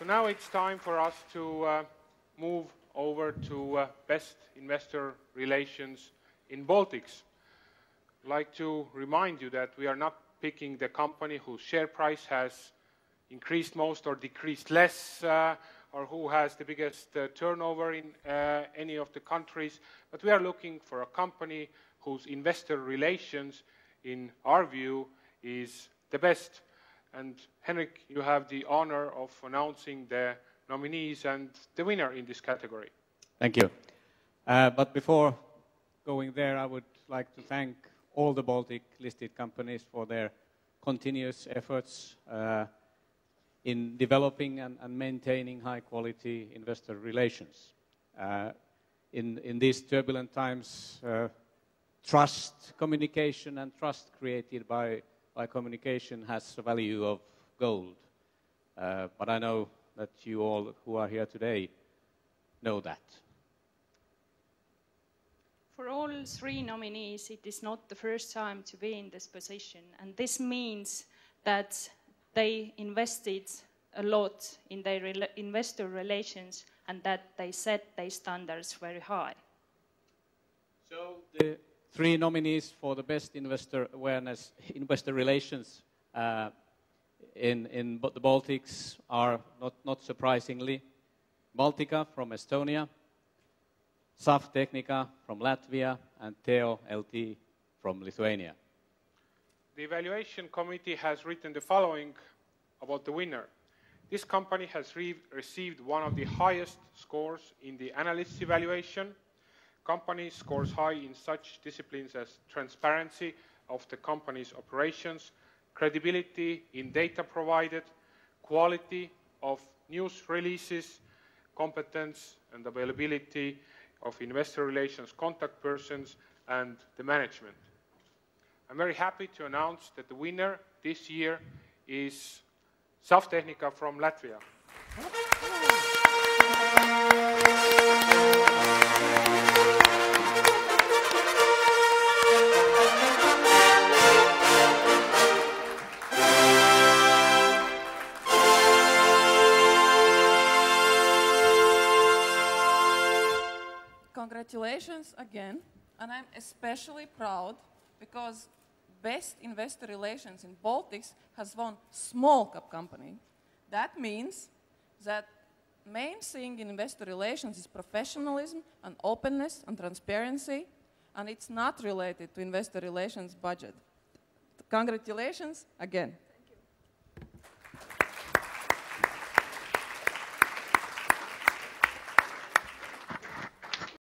So now it's time for us to uh, move over to uh, best investor relations in Baltics. I'd like to remind you that we are not picking the company whose share price has increased most or decreased less, uh, or who has the biggest uh, turnover in uh, any of the countries, but we are looking for a company whose investor relations, in our view, is the best. And Henrik, you have the honor of announcing the nominees and the winner in this category. Thank you. Uh, but before going there, I would like to thank all the Baltic listed companies for their continuous efforts uh, in developing and, and, maintaining high quality investor relations. Uh, in, in these turbulent times, uh, trust, communication, and trust created by, by communication has a value of gold. Uh, but I know that you all who are here today know that. For all three nominees, it is not the first time to be in this position, and this means that they invested a lot in their re investor relations and that they set their standards very high. So the three nominees for the best investor awareness, investor relations uh, in, in the Baltics are, not, not surprisingly, Baltika from Estonia, SAF Tehnika from Latvia, and Teo LT from Lithuania. The evaluation committee has written the following about the winner. This company has re received one of the highest scores in the analyst's evaluation. Company scores high in such disciplines as transparency of the company's operations, credibility in data provided, quality of news releases, competence and availability of investor relations contact persons and the management. I'm very happy to announce that the winner this year is SAF Tehnika from Latvia. Congratulations again, and I'm especially proud because Best Investor Relations in Baltics has won small cap company. That means that main thing in investor relations is professionalism and openness and transparency, and it's not related to investor relations budget. Congratulations again.